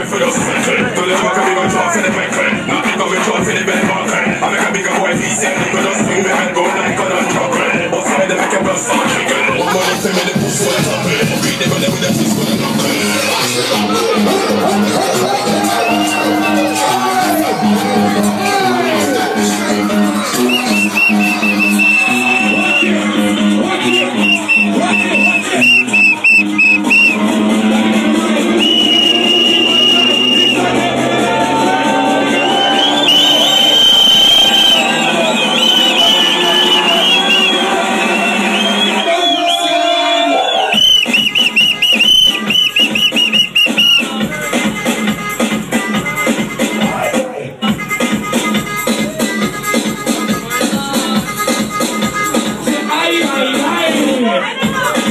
coming for friend. Don't let my coming on top in the back friend. Not because going top in the back I make a bigger boy, he's saying But don't me and go like God on top Outside the make a blood start chicken One more time in the pussy when I top Beat the bullet with a fist full of knuckle Yeah.